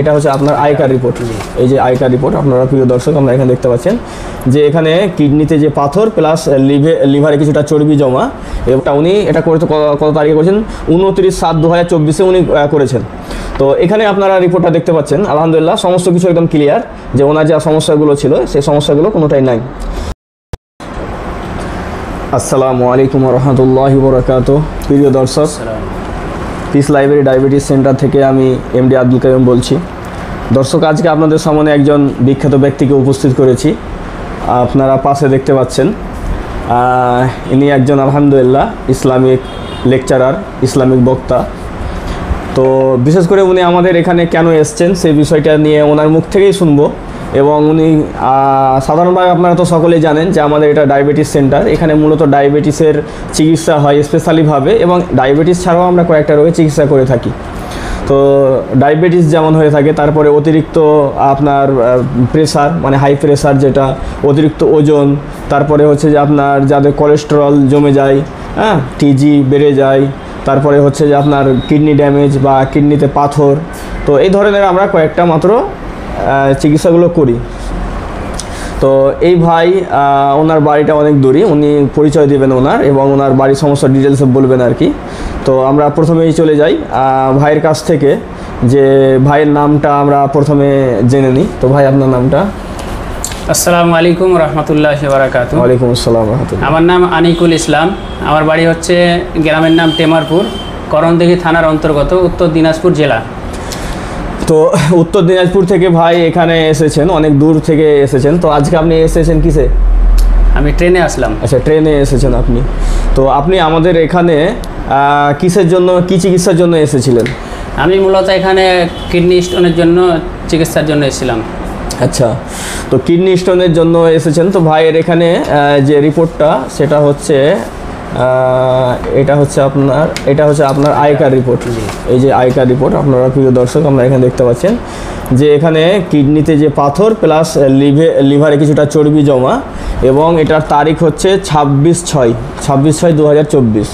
এটা হচ্ছে আপনার আয়কার রিপোর্ট। এই যে আয়কার রিপোর্ট, আপনারা প্রিয় দর্শক, আমরা এখানে দেখতে পাচ্ছেন যে এখানে কিডনিতে যে পাথর প্লাস লিভে, লিভারে কিছুটা চর্বি জমা, এটা উনি এটা করতে কত তারিখে করেছেন? উনত্রিশ সাত দু হাজার চব্বিশে উনি করেছেন। তো এখানে আপনারা রিপোর্টটা দেখতে পাচ্ছেন। আলহামদুলিল্লাহ, সমস্ত কিছু একদম ক্লিয়ার যে ওনার যা সমস্যাগুলো ছিল, সেই সমস্যাগুলো কোনোটাই নাই। আসসালামু আলাইকুম রহমতুল্লাহ বরকাত প্রিয় দর্শক পিস লাইব্রেরি ডায়াবেটিস সেন্টার থেকে আমি এমডি আব্দুল কাইম বলছি। দর্শক, আজকে আপনাদের সামনে একজন বিখ্যাত ব্যক্তিকে উপস্থিত করেছি। আপনারা পাশে দেখতে পাচ্ছেন ইনি একজন আলহামদুলিল্লাহ ইসলামিক লেকচারার, ইসলামিক বক্তা। তো বিশেষ করে উনি আমাদের এখানে কেন এসছেন সেই বিষয়টা নিয়ে ওনার মুখ থেকেই শুনব। এবং উনি সাধারণভাবে আপনারা তো সকলেই জানেন যে আমাদের এটা ডায়াবেটিস সেন্টার। এখানে মূলত ডায়াবেটিসের চিকিৎসা হয় স্পেশালিভাবে এবং ডায়াবেটিস ছাড়াও আমরা কয়েকটা রোগে চিকিৎসা করে থাকি। তো ডায়াবেটিস যেমন হয়ে থাকে, তারপরে অতিরিক্ত আপনার প্রেসার মানে হাই প্রেসার যেটা, অতিরিক্ত ওজন, তারপরে হচ্ছে যে আপনার যাদের কোলেস্টেরল জমে যায় হ্যাঁ টিজি বেড়ে যায়, তারপরে হচ্ছে যে আপনার কিডনি ড্যামেজ বা কিডনিতে পাথর। তো এই ধরনের আমরা কয়েকটা মাত্র চিকিৎসাগুলো করি। তো এই ভাই ওনার বাড়িটা অনেক দূরই। উনি পরিচয় দেবেন ওনার এবং ওনার বাড়ির সমস্ত ডিটেলস বলবেন আর কি। তো আমরা প্রথমেই চলে যাই ভাইয়ের কাছ থেকে যে ভাইয়ের নামটা আমরা প্রথমে জেনে নিই। তো ভাই আপনার নামটা? আসসালামু আলাইকুম রহমতুল্লাহ বারাকাতু। ওয়ালাইকুম আসসালাম আমার নাম আনিকুল ইসলাম। আমার বাড়ি হচ্ছে গ্রামের নাম টেমারপুর করণদিঘি থানার অন্তর্গত উত্তর দিনাজপুর জেলা। তো উত্তর দিনাজপুর থেকে ভাই এখানে এসেছেন অনেক দূর থেকে এসেছেন। তো আজকে আপনি এসেছেন কিসে? আমি ট্রেনে আসলাম। আচ্ছা ট্রেনে এসেছেন আপনি। তো আপনি আমাদের এখানে কিসের জন্য কি চিকিৎসার জন্য এসেছিলেন? আমি মূলত এখানে কিডনি স্টোনের জন্য চিকিৎসার জন্য এসেছিলাম। আচ্ছা তো কিডনি স্টোনের জন্য এসেছেন। তো ভাইয়ের এখানে যে রিপোর্টটা সেটা হচ্ছে এটা হচ্ছে আপনার এটা হচ্ছে আপনার আয়কার রিপোর্ট এই যে আয়কার রিপোর্ট আপনারা প্রিয় দর্শক আমরা এখানে দেখতে পাচ্ছেন যে এখানে কিডনিতে যে পাথর প্লাস লিভে লিভারে কিছুটা চর্বি জমা এবং এটার তারিখ হচ্ছে ছাব্বিশ ছয় ছাব্বিশ ছয় দু হাজার চব্বিশ।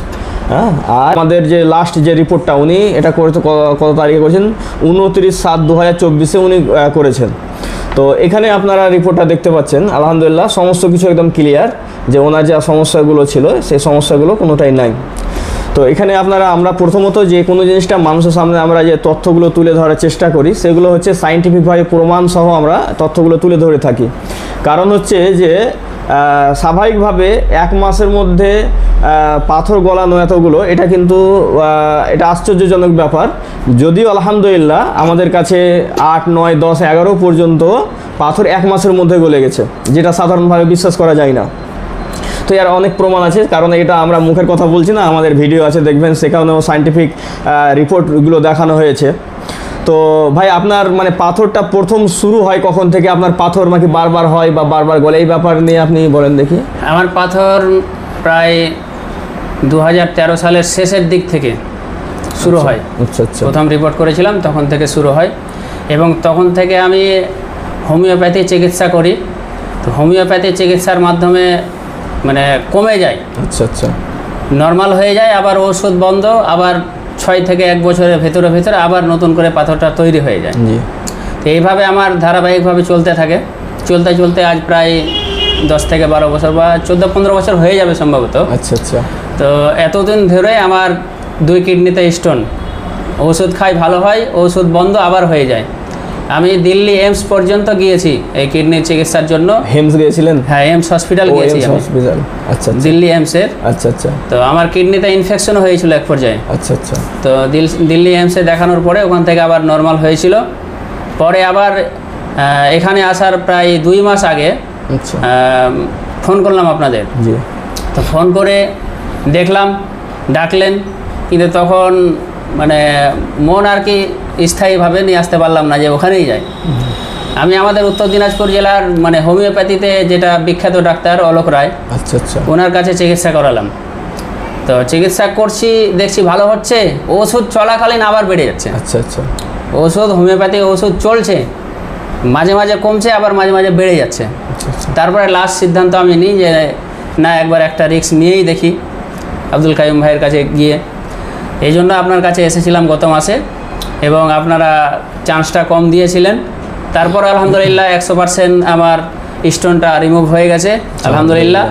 হ্যাঁ আর আমাদের যে লাস্ট যে রিপোর্টটা উনি এটা করতে কত তারিখে করেছেন? উনত্রিশ সাত দু হাজার চব্বিশে উনি করেছেন। তো এখানে আপনারা রিপোর্টটা দেখতে পাচ্ছেন। আলহামদুলিল্লাহ সমস্ত কিছু একদম ক্লিয়ার যে ওনার যা সমস্যাগুলো ছিল, সেই সমস্যাগুলো কোনোটাই নাই। তো এখানে আপনারা, আমরা প্রথমত যে কোনো জিনিসটা মানুষের সামনে আমরা যে তথ্যগুলো তুলে ধরার চেষ্টা করি, সেগুলো হচ্ছে সাইন্টিফিকভাবে প্রমাণ সহ আমরা তথ্যগুলো তুলে ধরে থাকি। কারণ হচ্ছে যে স্বাভাবিকভাবে এক মাসের মধ্যে পাথর গলানো এতগুলো, এটা কিন্তু এটা আশ্চর্যজনক ব্যাপার। যদিও আলহামদুলিল্লাহ, আমাদের কাছে আট, নয়, দশ, এগারো পর্যন্ত পাথর এক মাসের মধ্যে গলে গেছে, যেটা সাধারণভাবে বিশ্বাস করা যায় না। তো এর অনেক প্রমাণ আছে কারণ এটা আমরা মুখের কথা বলছি না আমাদের ভিডিও আছে দেখবেন সেখানেও সাইন্টিফিক রিপোর্টগুলো দেখানো হয়েছে। তো ভাই আপনার মানে পাথরটা প্রথম শুরু হয় কখন থেকে? আপনার পাথর নাকি বারবার হয় বা বারবার গলে? এই ব্যাপার নিয়ে আপনি বলেন দেখি। আমার পাথর প্রায় দু হাজার তেরো সালের শেষের দিক থেকে শুরু হয়। আচ্ছা আচ্ছা। প্রথম রিপোর্ট করেছিলাম তখন থেকে শুরু হয়। এবং তখন থেকে আমি হোমিওপ্যাথি চিকিৎসা করি। তো হোমিওপ্যাথি চিকিৎসার মাধ্যমে মানে কমে যায়। আচ্ছা আচ্ছা। নর্মাল হয়ে যায় আবার ওষুধ বন্ধ আবার ছয় থেকে এক বছরের ভেতরে ভেতরে আবার নতুন করে পাথরটা তৈরি হয়ে যায়। জি। তো এইভাবে আমার ধারাবাহিকভাবে চলতে থাকে। চলতে চলতে আজ প্রায় দশ থেকে বারো বছর বা চোদ্দ পনেরো বছর হয়ে যাবে সম্ভবত। আচ্ছা আচ্ছা। তো এতদিন ধরে আমার দুই কিডনিতে স্টোন ওষুধ খাই ভালো হয় ওষুধ বন্ধ আবার হয়ে যায়। আমি দিল্লি এমস পর্যন্ত গিয়েছি এই কিডনির চিকিৎসার জন্য। হেমস গিয়েছিলেন? হ্যাঁ এমস হসপিটাল গিয়েছি আমি। হসপিটাল। আচ্ছা আচ্ছা। দিল্লি এমসের আচ্ছা আচ্ছা। তো আমার কিডনিতে ইনফেকশন হয়েছিল এক পর্যায়ে। আচ্ছা আচ্ছা। তো দিল- দিল্লি এমসে দেখানোর পরে ওখান থেকে আবার নর্মাল হয়েছিল। পরে আবার এখানে আসার প্রায় দুই মাস আগে আচ্ছা। ফোন করলাম আপনাদের। জি। তো ফোন করে দেখলাম ডাকলেন। কিন্তু তখন মানে মন আর কি স্থায়ীভাবে নিয়ে আসতে পারলাম না যে ওখানেই যাই আমি আমাদের উত্তর দিনাজপুর জেলার মানে হোমিওপ্যাথিতে যেটা বিখ্যাত ডাক্তার অলোক রায় আচ্ছা আচ্ছা। ওনার কাছে চিকিৎসা করালাম। তো চিকিৎসা করছি দেখছি ভালো হচ্ছে ওষুধ চলাকালীন আবার বেড়ে যাচ্ছে। আচ্ছা আচ্ছা। ওষুধ হোমিওপ্যাথি ওষুধ চলছে মাঝে মাঝে কমছে আবার মাঝে মাঝে বেড়ে যাচ্ছে। আচ্ছা আচ্ছা। তারপরে লাস্ট সিদ্ধান্ত আমি নিই যে না একবার একটা রিস্ক নিয়েই দেখি আব্দুল কাইম ভাইয়ের কাছে গিয়ে। এই জন্য আপনার কাছে এসেছিলাম গত মাসে। এবং আপনারা চান্সটা কম দিয়েছিলেন। তারপর আলহামদুলিল্লাহ একশো পার্সেন্ট আমার স্টোনটা রিমুভ হয়ে গেছে। আলহামদুলিল্লাহ।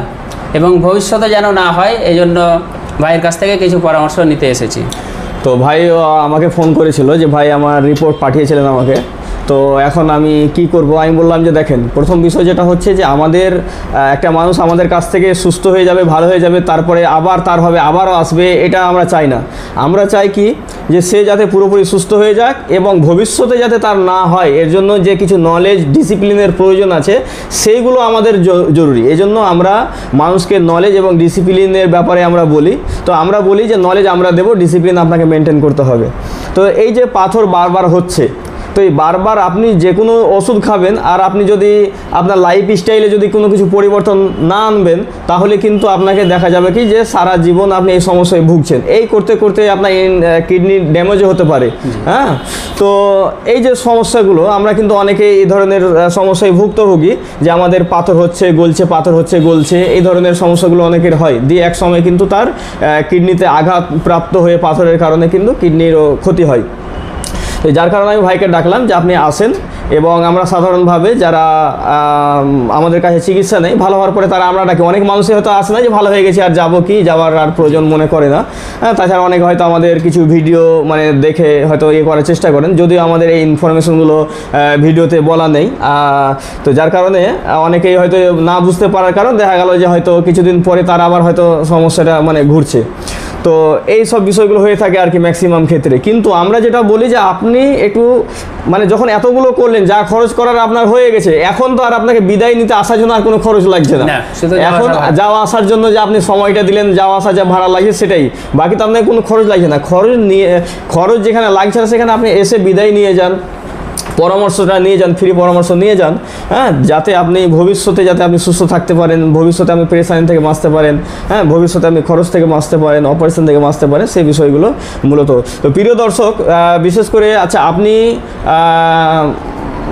এবং ভবিষ্যতে যেন না হয় এই জন্য ভাইয়ের কাছ থেকে কিছু পরামর্শ নিতে এসেছি। তো ভাই আমাকে ফোন করেছিল যে ভাই আমার রিপোর্ট পাঠিয়েছিলেন আমাকে। তো এখন আমি কি করব? আমি বললাম যে দেখেন, প্রথম বিষয় যেটা হচ্ছে যে আমাদের একটা মানুষ আমাদের কাছ থেকে সুস্থ হয়ে যাবে, ভালো হয়ে যাবে, তারপরে আবার তার হবে, আবারও আসবে, এটা আমরা চাই না। আমরা চাই কি? যে সে যাতে পুরোপুরি সুস্থ হয়ে যাক এবং ভবিষ্যতে যাতে তার না হয়, এর জন্য যে কিছু নলেজ ডিসিপ্লিনের প্রয়োজন আছে, সেইগুলো আমাদের জরুরি। এজন্য আমরা মানুষকে নলেজ এবং ডিসিপ্লিনের ব্যাপারে আমরা বলি। তো আমরা বলি যে নলেজ আমরা দেবো ডিসিপ্লিন আপনাকে মেনটেন করতে হবে। তো এই যে পাথর বারবার হচ্ছে তো এই বারবার আপনি যে কোনো ওষুধ খাবেন আর আপনি যদি আপনার লাইফ স্টাইলে যদি কোনো কিছু পরিবর্তন না আনবেন, তাহলে কিন্তু আপনাকে দেখা যাবে কি যে সারা জীবন আপনি এই সমস্যায় ভুগছেন। এই করতে করতে আপনার কিডনি ড্যামেজও হতে পারে। হ্যাঁ? তো এই যে সমস্যাগুলো, আমরা কিন্তু অনেকে এই ধরনের সমস্যায় ভুক্তভোগী যে আমাদের পাথর হচ্ছে, গলছে, পাথর হচ্ছে, গলছে, এই ধরনের সমস্যাগুলো অনেকের হয়। দিয়ে এক সময় কিন্তু তার কিডনিতে আঘাত প্রাপ্ত হয়ে পাথরের কারণে কিন্তু কিডনিরও ক্ষতি হয়। তো যার কারণে আমি ভাইকে ডাকলাম যে আপনি আসেন এবং আমরা সাধারণভাবে যারা আমাদের কাছে চিকিৎসা নেই, ভালো হওয়ার পরে তারা আমরা ডাকি। অনেক মানুষই হয়তো আসে না যে ভালো হয়ে গেছে, আর যাব কি, যাওয়ার আর প্রয়োজন মনে করে না। হ্যাঁ তাছাড়া অনেকে হয়তো আমাদের কিছু ভিডিও মানে দেখে হয়তো ইয়ে করার চেষ্টা করেন, যদিও আমাদের এই ইনফরমেশনগুলো ভিডিওতে বলা নেই। তো যার কারণে অনেকেই হয়তো না বুঝতে পারার কারণ দেখা গেল যে হয়তো কিছুদিন পরে তারা আবার হয়তো সমস্যাটা মানে ঘুরছে। তো এই সব বিষয়গুলো হয়ে থাকে আর কি ম্যাক্সিমাম ক্ষেত্রে। কিন্তু আমরা যেটা বলি যে আপনি একটু মানে যখন এতগুলো করলেন যা খরচ করার আপনার হয়ে গেছে এখন তো আর আপনাকে বিদায় নিতে আসার জন্য আর কোনো খরচ লাগছে না। এখন যাওয়া আসার জন্য যে আপনি সময়টা দিলেন যাওয়া আসা যা ভাড়া লাগছে সেটাই। বাকি তো আপনাকে কোনো খরচ লাগছে না। খরচ নিয়ে খরচ যেখানে লাগছে না সেখানে আপনি এসে বিদায় নিয়ে যান। পরামর্শটা নিয়ে যান ফ্রি পরামর্শ নিয়ে যান হ্যাঁ যাতে আপনি ভবিষ্যতে যাতে আপনি সুস্থ থাকতে পারেন ভবিষ্যতে আপনি প্রেশান থেকে বাঁচতে পারেন হ্যাঁ ভবিষ্যতে আপনি খরচ থেকে বাঁচতে পারেন অপারেশন থেকে বাঁচতে পারেন সেই বিষয়গুলো মূলত। তো প্রিয় দর্শক বিশেষ করে আচ্ছা আপনি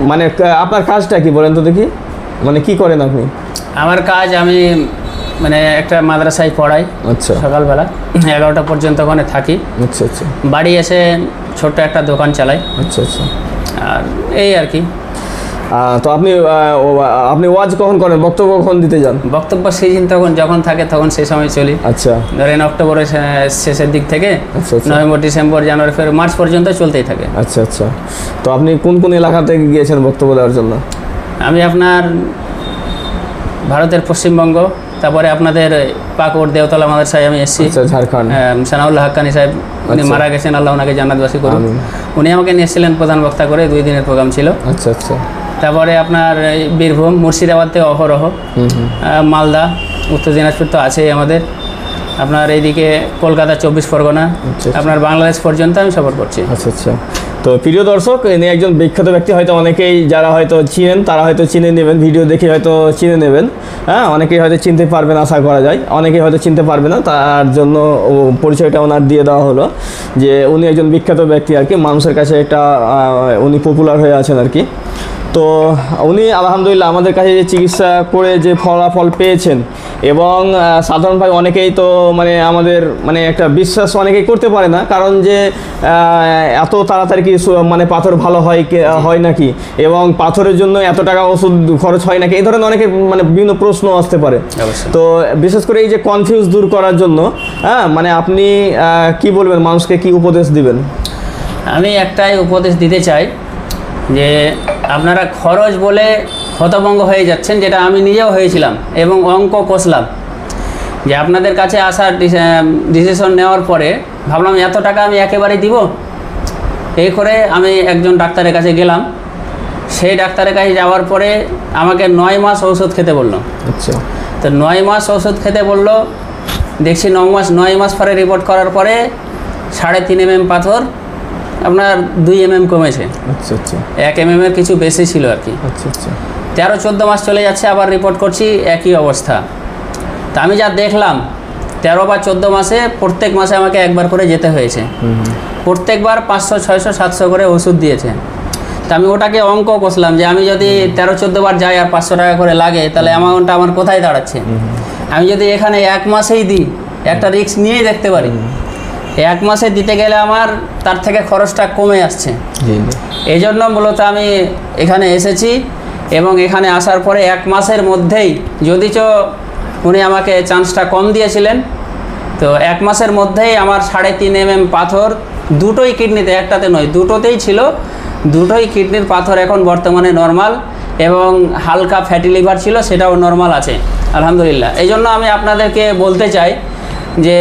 মানে আপনার কাজটা কি বলেন তো দেখি? মানে কি করেন আপনি? আমার কাজ আমি মানে একটা মাদ্রাসায় পড়াই। আচ্ছা। সকালবেলা এগারোটা পর্যন্ত ওখানে থাকি। আচ্ছা আচ্ছা। বাড়ি এসে ছোট্ট একটা দোকান চালাই। আচ্ছা আচ্ছা। আর এই আর কি। তো আপনি আপনি ওয়াজ কখন করেন? বক্তব্য কখন দিতে যান? বক্তব্য সিজন তখন যখন থাকে তখন সেই সময় চলি। আচ্ছা। ধরেন অক্টোবরের শেষের দিক থেকে আচ্ছা, আচ্ছা। November December January February March পর্যন্ত চলতেই থাকে। আচ্ছা আচ্ছা। তো আপনি কোন কোন এলাকাতে গিয়েছেন বক্তব্য দেওয়ার জন্য? আমি আপনার ভারতের পশ্চিমবঙ্গ তারপরে আপনাদের পাকুড় দেওতলা মাদ্রাসায় আমি এসেছি। আচ্ছা ঝাড়খণ্ড। সানাউল্লাহ হাক্কানি সাহেব উনি আচ্ছা। মারা গেছেন আল্লাহ ওনাকে জান্নাতবাসী করুন উনি আমাকে নিয়ে এসেছিলেন প্রধান বক্তা করে দুই দিনের প্রোগ্রাম ছিল। আচ্ছা আচ্ছা। তারপরে আপনার বীরভূম মুর্শিদাবাদ থেকে অহরহ মালদা উত্তর দিনাজপুর তো আছেই আমাদের। আপনার এইদিকে কলকাতা চব্বিশ পরগনা। আচ্ছা। আপনার বাংলাদেশ পর্যন্ত আমি সফর করছি। আচ্ছা আচ্ছা। তো প্রিয় দর্শক, ইনি একজন বিখ্যাত ব্যক্তি, হয়তো অনেকেই যারা হয়তো চিনেন, তারা হয়তো চিনে নেবেন, ভিডিও দেখে হয়তো চিনে নেবেন। হ্যাঁ অনেকেই হয়তো চিনতে পারবেন আশা করা যায়। অনেকেই হয়তো চিনতে পারবে না, তার জন্য পরিচয়টা ওনার দিয়ে দেওয়া হলো যে উনি একজন বিখ্যাত ব্যক্তি আর কি। মানুষের কাছে একটা উনি পপুলার হয়ে আছেন আর কি। তো উনি আলহামদুলিল্লাহ আমাদের কাছে যে চিকিৎসা করে যে ফলাফল পেয়েছেন এবং সাধারণভাবে অনেকেই তো মানে আমাদের মানে একটা বিশ্বাস অনেকেই করতে পারে না কারণ যে এত তাড়াতাড়ি কি মানে পাথর ভালো হয় কি- হয় নাকি? এবং পাথরের জন্য এত টাকা ওষুধ খরচ হয় নাকি? এই ধরনের অনেকে মানে বিভিন্ন প্রশ্ন আসতে পারে। তো বিশেষ করে এই যে কনফিউজ দূর করার জন্য হ্যাঁ মানে আপনি কি বলবেন? মানুষকে কি উপদেশ দিবেন? আমি একটাই উপদেশ দিতে চাই যে আপনারা খরচ বলে হতভঙ্গ হয়ে যাচ্ছেন যেটা আমি নিজেও হয়েছিলাম এবং অঙ্ক কষলাম। যে আপনাদের কাছে আসার ডিসিশন নেওয়ার পরে ভাবলাম এত টাকা আমি একেবারে দিব? এই করে আমি একজন ডাক্তারের কাছে গেলাম। সেই ডাক্তারের কাছে যাওয়ার পরে আমাকে নয় মাস ঔষধ খেতে বলল। আচ্ছা। তো নয় মাস ওষুধ খেতে বলল। দেখছি ন মাস নয় মাস পরে রিপোর্ট করার পরে সাড়ে তিন এম পাথর আপনার দুই এম এম কমেছে। আচ্ছা আচ্ছা। এক এম এম এর কিছু বেশি ছিল আর কি। আচ্ছা আচ্ছা। তেরো চোদ্দ মাস চলে যাচ্ছে আবার রিপোর্ট করছি একই অবস্থা। তা আমি যা দেখলাম তেরো বা চোদ্দ মাসে প্রত্যেক মাসে আমাকে একবার করে যেতে হয়েছে। প্রত্যেকবার পাঁচশো ছয়শো সাতশো করে ওষুধ দিয়েছে। তা আমি ওটাকে অঙ্ক কষলাম যে আমি যদি তেরো চোদ্দ বার যাই আর পাঁচশো টাকা করে লাগে তাহলে অ্যামাউন্টটা আমার কোথায় দাঁড়াচ্ছে? আমি যদি এখানে এক মাসেই দিই একটা রিস্ক নিয়েই দেখতে পারি। এক মাসে দিতে গেলে আমার তার থেকে খরচটা কমে আসছে। এই জন্য মূলত আমি এখানে এসেছি এবং এখানে আসার পরে এক মাসের মধ্যেই যদিচ উনি আমাকে চান্সটা কম দিয়েছিলেন তো এক মাসের মধ্যেই আমার সাড়ে তিন এম এম পাথর দুটোই কিডনিতে একটাতে নয় দুটোতেই ছিল। দুটোই কিডনির পাথর এখন বর্তমানে নর্মাল এবং হালকা ফ্যাটি লিভার ছিল সেটাও নর্মাল আছে আলহামদুলিল্লাহ। এই জন্য আমি আপনাদেরকে বলতে চাই যে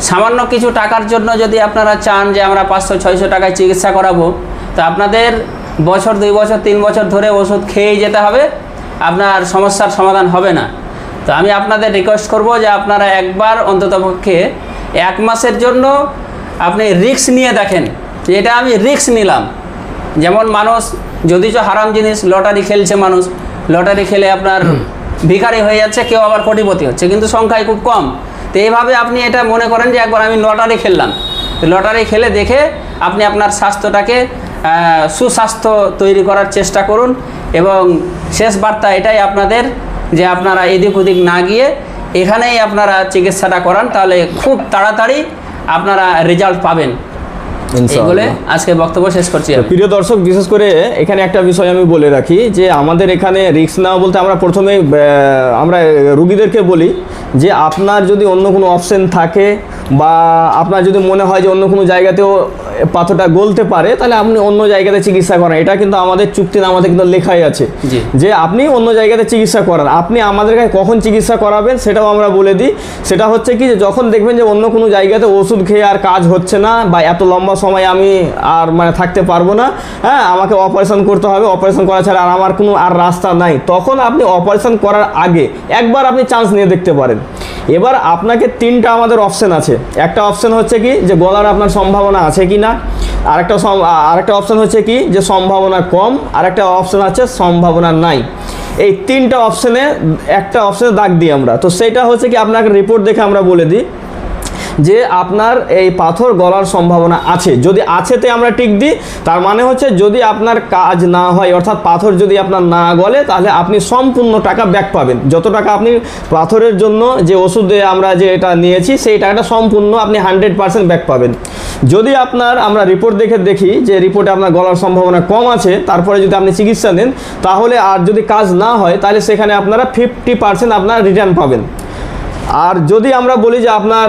সামান্য কিছু টাকার জন্য যদি আপনারা চান যে আমরা পাঁচশো, ছয়শো টাকায় চিকিৎসা করাবো, তো আপনাদের বছর, দুই বছর, তিন বছর ধরে ওষুধ খেয়েই যেতে হবে, আপনার সমস্যার সমাধান হবে না। তো আমি আপনাদের রিকোয়েস্ট করব যে আপনারা একবার অন্ততপক্ষে এক মাসের জন্য আপনি রিস্ক নিয়ে দেখেন। এটা আমি রিস্ক নিলাম। যেমন মানুষ, যদি যদিচ হারাম জিনিস, লটারি খেলছে মানুষ, লটারি খেলে আপনার ভিখারি হয়ে যাচ্ছে, কেউ আবার কোটিপতি হচ্ছে, কিন্তু সংখ্যায় খুব কম। তো এইভাবে আপনি এটা মনে করেন যে একবার আমি লটারি খেললাম। লটারি খেলে দেখে আপনি আপনার স্বাস্থ্যটাকে সুস্বাস্থ্য তৈরি করার চেষ্টা করুন এবং শেষ বার্তা এটাই আপনাদের যে আপনারা এদিক ওদিক না গিয়ে এখানেই আপনারা চিকিৎসাটা করান, তাহলে খুব তাড়াতাড়ি আপনারা রেজাল্ট পাবেন। বলে আজকে বক্তব্য শেষ করছি প্রিয় দর্শক বিশেষ করে এখানে একটা বিষয় আমি বলে রাখি যে আমাদের এখানে রিস্ক নেওয়া বলতে আমরা প্রথমে আমরা রুগীদেরকে বলি যে আপনার যদি অন্য কোনো অপশন থাকে বা আপনার যদি মনে হয় যে অন্য কোনো জায়গাতেও পাথরটা গলতে পারে তাহলে আপনি অন্য জায়গাতে চিকিৎসা করেন। এটা কিন্তু আমাদের চুক্তিনামাতে কিন্তু লেখাই আছে। যে আপনি অন্য জায়গাতে চিকিৎসা করান। আপনি আমাদের কাছে কখন চিকিৎসা করাবেন সেটাও আমরা বলে দিই। সেটা হচ্ছে কি যে যখন দেখবেন যে অন্য কোনো জায়গাতে ওষুধ খেয়ে আর কাজ হচ্ছে না বা এত লম্বা সময় আমি আর মানে থাকতে পারব না হ্যাঁ আমাকে অপারেশন করতে হবে অপারেশন করা ছাড়া আর আমার কোনো আর রাস্তা নাই। তখন আপনি অপারেশন করার আগে একবার আপনি চান্স নিয়ে দেখতে পারেন। এবার আপনাকে তিনটা আমাদের অপশান আছে। একটা অপশান হচ্ছে কি যে গলার আপনার সম্ভাবনা আছে কি না আরেকটা আর আরেকটা অপশান হচ্ছে কি যে সম্ভাবনা কম, আরেকটা অপশান আছে সম্ভাবনা নাই। এই তিনটা অপশানে একটা অপশানে দাগ দিই আমরা। তো সেটা হচ্ছে কি আপনাকে রিপোর্ট দেখে আমরা বলে দিই। যে আপনার এই পাথর গলার সম্ভাবনা আছে। যদি আছেতে আমরা টিক দিই, তার মানে হচ্ছে যদি আপনার কাজ না হয়, অর্থাৎ পাথর যদি আপনার না গলে, তাহলে আপনি সম্পূর্ণ টাকা ব্যাক পাবেন। যত টাকা আপনি পাথরের জন্য যে ওষুধে আমরা যে এটা নিয়েছি, সেই টাকাটা সম্পূর্ণ আপনি হান্ড্রেড পার্সেন্ট ব্যাক পাবেন। যদি আপনার আমরা রিপোর্ট দেখে দেখি যে রিপোর্টে আপনার গলার সম্ভাবনা কম আছে, তারপরে যদি আপনি চিকিৎসা নেন, তাহলে আর যদি কাজ না হয়, তাহলে সেখানে আপনারা ফিফটি পার্সেন্ট আপনার রিটার্ন পাবেন। আর যদি আমরা বলি যে আপনার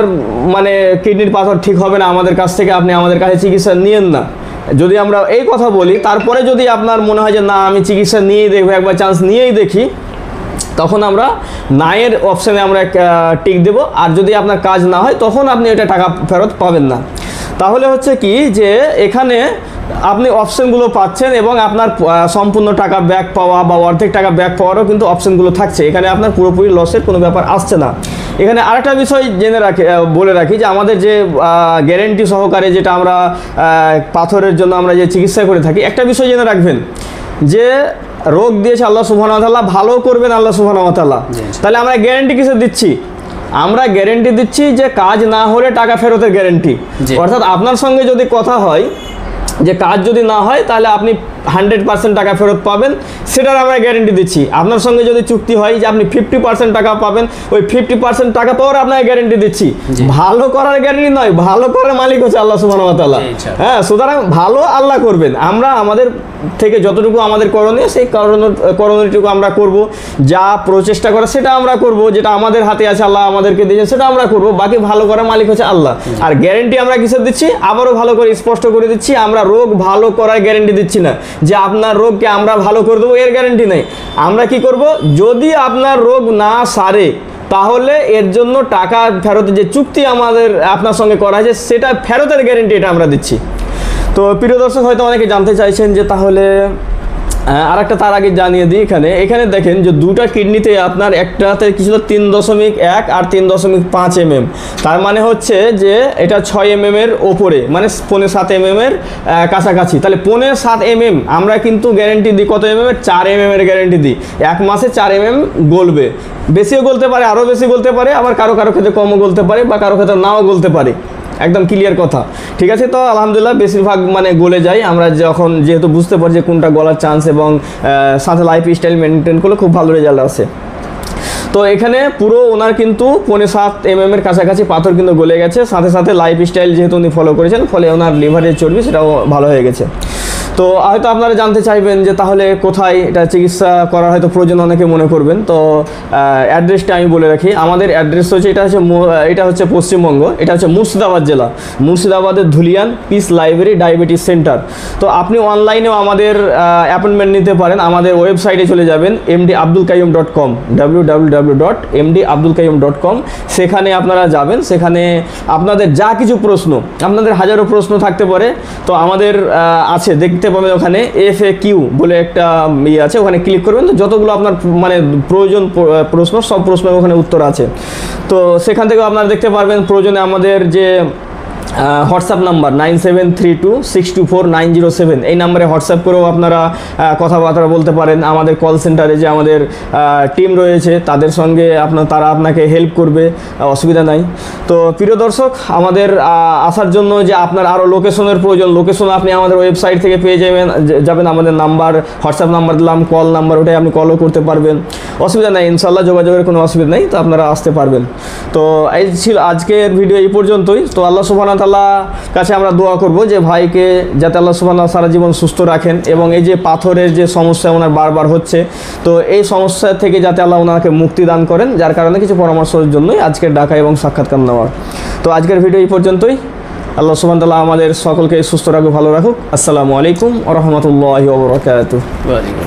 মানে কিডনির পাথর ঠিক হবে না, আমাদের কাছ থেকে আপনি আমাদের কাছে চিকিৎসা নিয়েন না, যদি আমরা এই কথা বলি, তারপরে যদি আপনার মনে হয় যে না, আমি চিকিৎসা নিয়েই দেখব, একবার চান্স নিয়েই দেখি, তখন আমরা নায়ের অপশানে আমরা টিক দেব। আর যদি আপনার কাজ না হয়, তখন আপনি ওটা টাকা ফেরত পাবেন না। তাহলে হচ্ছে কি যে, এখানে আপনি অপশানগুলো পাচ্ছেন এবং আপনার সম্পূর্ণ টাকা ব্যাক পাওয়া বা অর্ধেক টাকা ব্যাক পাওয়ারও কিন্তু অপশনগুলো থাকছে। এখানে আপনার পুরোপুরি লসের কোনো ব্যাপার আসছে না। এখানে আরেকটা বিষয় জেনে রাখি বলে রাখি যে আমাদের যে গ্যারেন্টি সহকারে যেটা আমরা পাথরের জন্য আমরা যে চিকিৎসা করে থাকি একটা বিষয় জেনে রাখবেন যে রোগ দিয়েছে আল্লাহ তাআলা ভালো করবেন আল্লাহ ওয়া তাহলে আমরা গ্যারেন্টি কিসে দিচ্ছি? আমরা গ্যারেন্টি দিচ্ছি যে কাজ না হলে টাকা ফেরতের গ্যারেন্টি অর্থাৎ আপনার সঙ্গে যদি কথা হয় যে কাজ যদি না হয় তাহলে আপনি হান্ড্রেড পার্সেন্ট টাকা ফেরত পাবেন। সেটার আমরা গ্যারেন্টি দিচ্ছি। আপনার সঙ্গে যদি চুক্তি হয় যে আপনি ফিফটি পার্সেন্ট টাকা পাবেন ওই ফিফটি পার্সেন্ট টাকা পাওয়ার আপনাকে গ্যারেন্টি দিচ্ছি। ভালো করার গ্যারেন্টি নয় ভালো করার মালিক হচ্ছে আল্লাহ ইনশাআল্লাহ। হ্যাঁ সুতরাং ভালো আল্লাহ করবেন। আমরা আমাদের থেকে যতটুকু আমাদের করণীয় সেই করণীয় করণীয়টুকু আমরা করব। যা প্রচেষ্টা করা সেটা আমরা করব। যেটা আমাদের হাতে আছে আল্লাহ আমাদেরকে দিয়েছেন সেটা আমরা করব। বাকি ভালো করার মালিক হচ্ছে আল্লাহ। আর গ্যারেন্টি আমরা কিসের দিচ্ছি? আবারও ভালো করে স্পষ্ট করে দিচ্ছি আমরা রোগ ভালো করার গ্যারেন্টি দিচ্ছি না। যে আপনার রোগকে আমরা ভালো করে দেবো, এর গ্যারেন্টি নেই। আমরা কি করব? যদি আপনার রোগ না সারে, তাহলে এর জন্য টাকা ফেরতের যে চুক্তি আমাদের আপনার সঙ্গে করা হয়েছে, সেটা ফেরতের গ্যারেন্টি এটা আমরা দিচ্ছি। তো প্রিয় দর্শক, হয়তো অনেকে জানতে চাইছেন যে তাহলে আর একটা তার আগে জানিয়ে দিই এখানে। এখানে দেখেন যে দুটা কিডনিতে আপনার একটাতে কিছু তিন দশমিক এক আর তিন দশমিক পাঁচ এম এম তার মানে হচ্ছে যে এটা ছয় এম এর ওপরে মানে পৌনে সাত এম এর কাছাকাছি। তাহলে পৌনে সাত এম এম আমরা কিন্তু গ্যারেন্টি দিই, কত এম এর? চার এম এর গ্যারেন্টি দিই। এক মাসে চার এম এম গলবে। বেশিও গলতে পারে আরও বেশি গলতে পারে, আবার কারও কারও ক্ষেত্রে কমও গলতে পারে বা কারও ক্ষেত্রে নাও গলতে পারে। একদম ক্লিয়ার কথা। ঠিক আছে তো? আলহামদুলিল্লাহ, বেশিরভাগ মানে গলে যায় আমরা যখন যেহেতু বুঝতে পারি যে কোনটা গলার চান্স এবং সাথে লাইফ স্টাইল মেনটেন করলে খুব ভালো রেজাল্ট আসে। তো এখানে পুরো ওনার কিন্তু পৌনে সাত এম এম এর কাছাকাছি পাথর কিন্তু গলে গেছে। সাথে সাথে লাইফ স্টাইল যেহেতু উনি ফলো করেছেন, ফলে ওনার লিভারের চর্বি, সেটাও ভালো হয়ে গেছে। তো হয়তো আপনারা জানতে চাইবেন যে তাহলে কোথায় এটা চিকিৎসা করার হয়তো প্রয়োজন অনেকে মনে করবেন। তো অ্যাড্রেসটা আমি বলে রাখি। আমাদের অ্যাড্রেস হচ্ছে, এটা হচ্ছে এটা হচ্ছে পশ্চিমবঙ্গ, এটা হচ্ছে মুর্শিদাবাদ জেলা। মুর্শিদাবাদের Dhulian peace library diabetes centre. তো আপনি অনলাইনেও আমাদের অ্যাপয়েন্টমেন্ট নিতে পারেন। আমাদের ওয়েবসাইটে চলে যাবেন MD Abdul Qaim dot com W W W dot MD Abdul Qaim dot com সেখানে আপনারা যাবেন, সেখানে আপনাদের যা কিছু প্রশ্ন, আপনাদের হাজারো প্রশ্ন থাকতে পারে। তো আমাদের আছে, দেখতে পাবেন ওখানে এফ এ কিউ বলে একটা ইয়ে আছে, ওখানে ক্লিক করবেন। তো যতগুলো আপনার মানে প্রয়োজন প্রশ্ন, সব প্রশ্নের ওখানে উত্তর আছে। তো সেখান থেকে আপনারা দেখতে পারবেন প্রয়োজনে আমাদের যে WhatsApp number nine seven three two six two four nine zero seven. এই নাম্বারে হোয়াটসঅ্যাপ করেও আপনারা কথাবার্তা বলতে পারেন। আমাদের কল সেন্টারে যে আমাদের টিম রয়েছে, তাদের সঙ্গে আপনার, তারা আপনাকে হেল্প করবে অসুবিধা নাই। তো প্রিয় দর্শক, আমাদের আসার জন্য যে আপনার আরও লোকেশনের প্রয়োজন লোকেশন আপনি আমাদের ওয়েবসাইট থেকে পেয়ে যাবেন যাবেন, আমাদের নাম্বার, হোয়াটসঅ্যাপ নাম্বার দিলাম কল নাম্বার, ওটাই আপনি কলও করতে পারবেন। অসুবিধা নাই ইনশাল্লাহ যোগাযোগের কোনো অসুবিধা নেই, তো আপনারা আসতে পারবেন। তো এই ছিল আজকের ভিডিও এই পর্যন্তই। তো আল্লাহ সুবহানাহু ওয়া কাছে আমরা দোয়া করব যে ভাইকে যাতে আল্লাহ ওয়া সারা জীবন সুস্থ রাখেন এবং এই যে পাথরের যে সমস্যা ওনার বারবার হচ্ছে, তো এই সমস্যা থেকে যাতে আল্লাহ ওনাকে মুক্তি দান করেন, যার কারণে কিছু পরামর্শের জন্যই আজকের ডাকা এবং সাক্ষাৎকার নেওয়ার তো আজকের ভিডিও এই পর্যন্তই। আল্লাহ ওয়া আমাদের সকলকে সুস্থ রাখুক, ভালো রাখুক। আসসালামু আলাইকুম রাহমাতুল্লাহি